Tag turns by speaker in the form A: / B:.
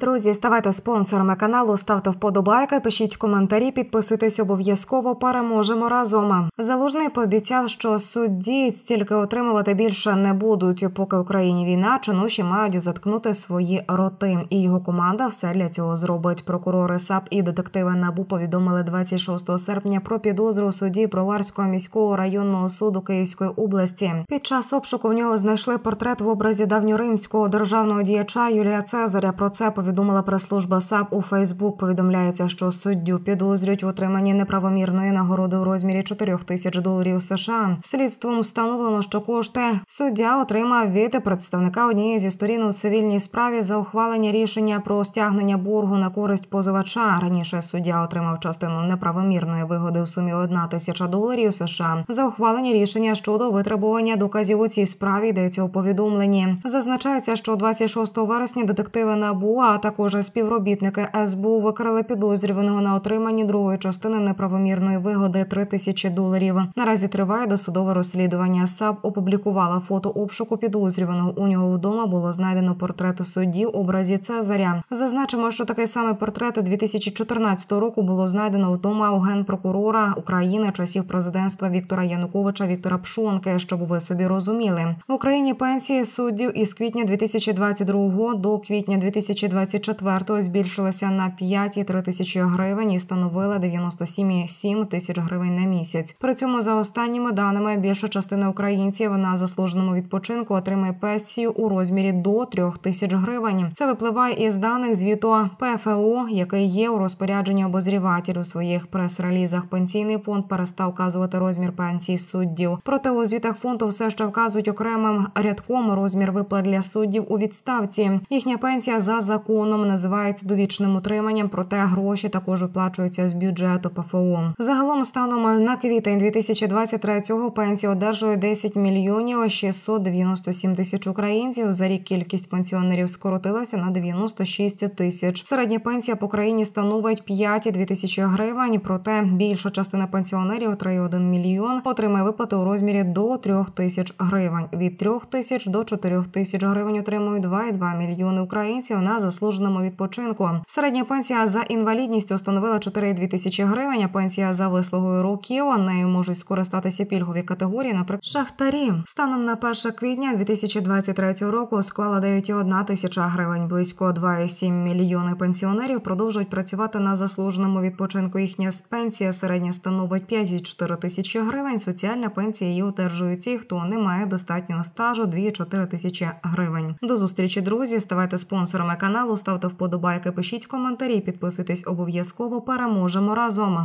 A: Друзі, ставайте спонсорами каналу, ставте вподобайки, пишіть коментарі, підписуйтесь обов'язково. Переможемо разом. Залужний пообіцяв, що судді стільки отримувати більше не будуть. Поки в Україні війна, чинуші мають заткнути свої роти. І його команда все для цього зробить. Прокурори САП і детективи НАБУ повідомили 26 серпня про підозру судді Проварського міського районного суду Київської області. Під час обшуку в нього знайшли портрет в образі давньоримського державного діяча Юлія Цезаря. Про це повідомила прес-служба САП у Фейсбук. Повідомляється, що суддю підозрюють в отриманні неправомірної нагороди у розмірі 4 тисяч доларів США. Слідством встановлено, що кошти суддя отримав від представника однієї зі сторін у цивільній справі за ухвалення рішення про стягнення боргу на користь позивача. Раніше суддя отримав частину неправомірної вигоди в сумі 1 тисяча доларів США за ухвалення рішення щодо витребування доказів у цій справі. Йдеться у повідомленні. Зазначається, що 26 вересня детективи НАБУ, також співробітники СБУ викрили підозрюваного на отриманні другої частини неправомірної вигоди 3 тисячі доларів. Наразі триває досудове розслідування. САП опублікувала фото обшуку підозрюваного. У нього вдома було знайдено портрет судді в образі Цезаря. Зазначимо, що такий самий портрет 2014 року було знайдено вдома у генпрокурора України часів президентства Віктора Януковича Віктора Пшонки. Щоб ви собі розуміли, в Україні пенсії суддів із квітня 2022 до квітня 2024 збільшилися на 5,3 тисячі гривень і становили 97,7 тисяч гривень на місяць. При цьому за останніми даними більша частина українців на заслуженому відпочинку отримує пенсію у розмірі до 3 тисяч гривень. Це випливає із даних звіту ПФО, який є у розпорядженні обозрівателів у своїх прес-релізах. Пенсійний фонд перестав вказувати розмір пенсій суддів. Проте у звітах фонду все ще вказують окремим рядком розмір виплат для суддів у відставці. Їхня пенсія за законом називається довічним утриманням, проте гроші також виплачуються з бюджету ПФО. Загалом станом на квітень 2023-го пенсію одержує 10 мільйонів 697 тисяч українців. За рік кількість пенсіонерів скоротилася на 96 тисяч. Середня пенсія по країні становить 5,2 тисячі гривень. Проте більша частина пенсіонерів 3,1 мільйон отримає виплати у розмірі до 3 тисяч гривень. Від 3 тисяч до 4 тисяч гривень отримують 2,2 мільйони українців на заслуженому відпочинку. Середня пенсія за інвалідністю становила 4,2 тисячі гривень. а Пенсія за вислугою років нею можуть скористатися пільгові категорії. Наприклад, шахтарі станом на 1 квітня 2023 року склала 9,1 тисяча гривень. Близько 2,7 мільйони пенсіонерів продовжують працювати на заслуженому відпочинку. Їхня пенсія середня становить 5,4 тисячі гривень. Соціальна пенсія її одержують ті, хто не має достатнього стажу 2,4 тисячі гривень. До зустрічі, друзі. Ставайте спонсорами каналу, вподобайки, пишіть коментарі, підписуйтесь обов'язково. Переможемо разом.